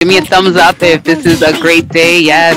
Give me a thumbs up if this is a great day. Yes.